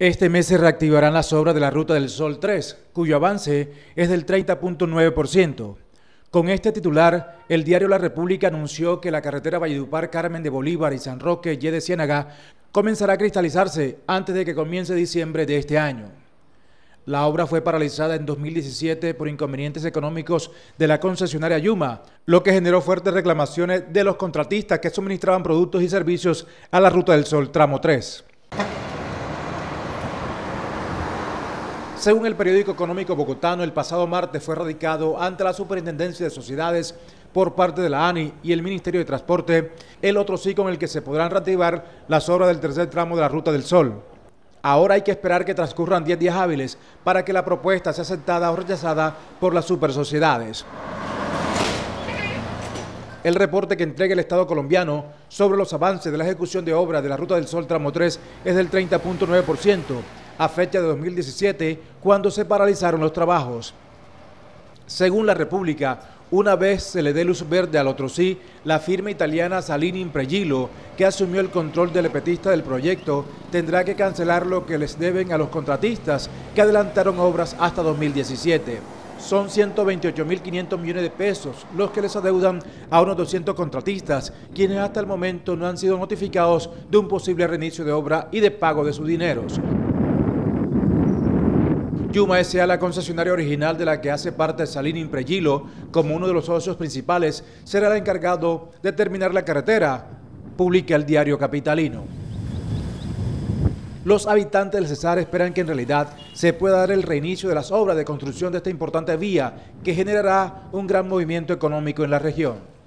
Este mes se reactivarán las obras de la Ruta del Sol 3, cuyo avance es del 30.9%. Con este titular, el diario La República anunció que la carretera Valledupar, Carmen de Bolívar y San Roque, Y de Ciénaga, comenzará a cristalizarse antes de que comience diciembre de este año. La obra fue paralizada en 2017 por inconvenientes económicos de la concesionaria Yuma, lo que generó fuertes reclamaciones de los contratistas que suministraban productos y servicios a la Ruta del Sol tramo 3. Según el periódico económico bogotano, el pasado martes fue radicado ante la Superintendencia de Sociedades por parte de la ANI y el Ministerio de Transporte el otro sí con el que se podrán reactivar las obras del tercer tramo de la Ruta del Sol. Ahora hay que esperar que transcurran 10 días hábiles para que la propuesta sea aceptada o rechazada por las supersociedades. El reporte que entrega el Estado colombiano sobre los avances de la ejecución de obras de la Ruta del Sol tramo 3 es del 30.9%, a fecha de 2017, cuando se paralizaron los trabajos. Según la República, una vez se le dé luz verde al otro sí, la firma italiana Salini Impregilo, que asumió el control del epetista del proyecto, tendrá que cancelar lo que les deben a los contratistas que adelantaron obras hasta 2017. Son 128.500 millones de pesos los que les adeudan a unos 200 contratistas, quienes hasta el momento no han sido notificados de un posible reinicio de obra y de pago de sus dineros. Yuma S.A., la concesionaria original de la que hace parte Salín Impregilo, como uno de los socios principales, será el encargado de terminar la carretera, publica el diario Capitalino. Los habitantes del Cesar esperan que en realidad se pueda dar el reinicio de las obras de construcción de esta importante vía que generará un gran movimiento económico en la región.